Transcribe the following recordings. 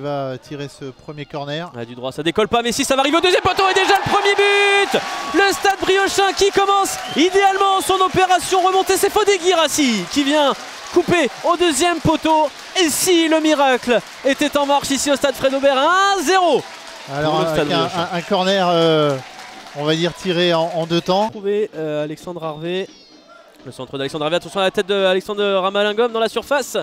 va tirer ce premier corner. Ah, du droit, ça décolle pas, mais si ça va arriver au deuxième poteau et déjà le premier but Le stade Briochin qui commence idéalement son opération remontée. C'est Fodé Girassi qui vient couper au deuxième poteau. Et si le miracle était en marche ici au stade Fred Aubert 1-0 Alors, avec un, un, corner, euh, on va dire, tiré en, en deux temps. Trouver euh, Alexandre Harvey. Le centre d'Alexandre Harvey, attention à la tête d'Alexandre Ramalingom dans la surface.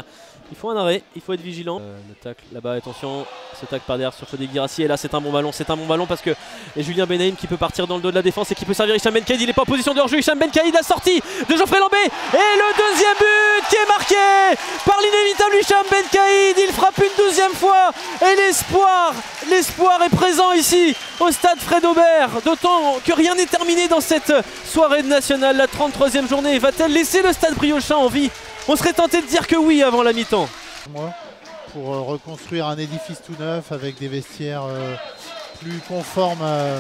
Il faut un arrêt, il faut être vigilant. Euh, le tacle là-bas, attention, ce tacle par derrière sur Fodé Girassi. Et là, c'est un bon ballon, c'est un bon ballon parce que et Julien Benaïm qui peut partir dans le dos de la défense et qui peut servir Hicham Benkaïd. Il n'est pas en position de hors-jeu. Hicham Benkaïd, la sortie de Geoffrey Lambé. Et le deuxième but qui est marqué par l'inévitable Hicham Benkaïd. Il frappe une deuxième fois. Et l'espoir, l'espoir est présent ici au stade Fred Aubert. D'autant que rien n'est terminé dans cette soirée de nationale. La 33e journée va-t-elle laisser le stade Briochin en vie? On serait tenté de dire que oui avant la mi-temps. Pour euh, reconstruire un édifice tout neuf avec des vestiaires euh, plus conformes euh,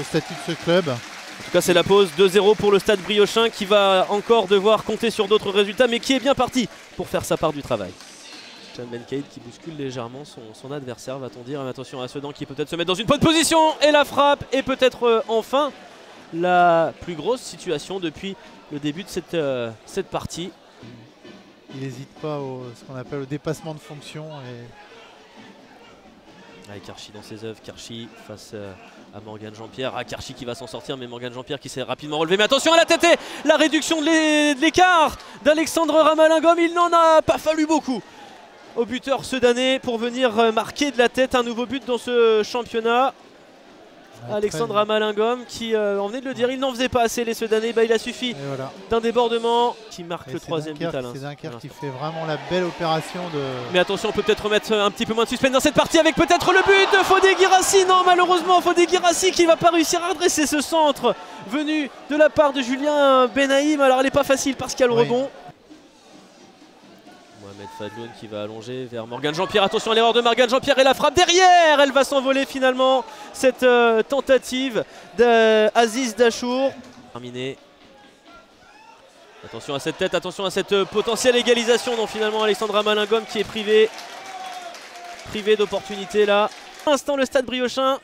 au statut de ce club. En tout cas, c'est la pause 2-0 pour le stade Briochin qui va encore devoir compter sur d'autres résultats, mais qui est bien parti pour faire sa part du travail. Chan Benkaid qui bouscule légèrement son, adversaire, va-t-on dire. attention à Sedan qui peut-être se mettre dans une bonne position et la frappe et peut-être enfin la plus grosse situation depuis le début de cette, cette partie il n'hésite pas au ce qu'on appelle le dépassement de fonction. Et... Karchi dans ses œuvres, Karchi face euh, à Morgan Jean-Pierre. Ah, Karchi qui va s'en sortir, mais Morgan Jean-Pierre qui s'est rapidement relevé. Mais attention à la tête et la réduction de l'écart d'Alexandre Ramalingom. Il n'en a pas fallu beaucoup au buteur Sedané pour venir euh, marquer de la tête un nouveau but dans ce championnat. Alexandre Amalingom qui euh, en venait de le dire, il n'en faisait pas assez les Sedanais, bah, il a suffi d'un débordement qui marque le troisième but. C'est Dunkerque qui fait vraiment la belle opération de... Mais attention, on peut peut-être remettre un petit peu moins de suspense dans cette partie avec peut-être le but de Fodé Girassi. Non, malheureusement, Fodé Girassi qui va pas réussir à redresser ce centre venu de la part de Julien Benaïm. Alors, elle n'est pas facile parce qu'il y a le rebond. Mohamed Fadloun qui va allonger vers Morgan Jean-Pierre. Attention à l'erreur de Morgan Jean-Pierre et la frappe derrière. Elle va s'envoler finalement cette euh, tentative d'Aziz Dachour. Terminé. Attention à cette tête, attention à cette euh, potentielle égalisation dont finalement Alexandra Malingom qui est privé, privé d'opportunité là. Instant le stade Briochin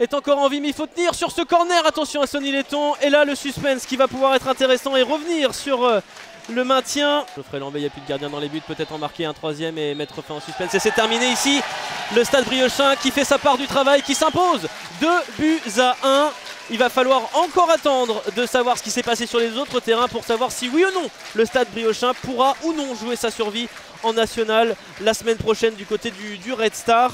est encore en vie mais il faut tenir sur ce corner. Attention à Sonny Letton et là le suspense qui va pouvoir être intéressant et revenir sur euh, le maintien. Geoffrey Lambé, il n'y a plus de gardien dans les buts, peut-être en marquer un troisième et mettre fin en suspense. Et c'est terminé ici. Le stade Briochin qui fait sa part du travail, qui s'impose 2 buts à 1. Il va falloir encore attendre de savoir ce qui s'est passé sur les autres terrains pour savoir si oui ou non le stade Briochin pourra ou non jouer sa survie en national la semaine prochaine du côté du Red Star.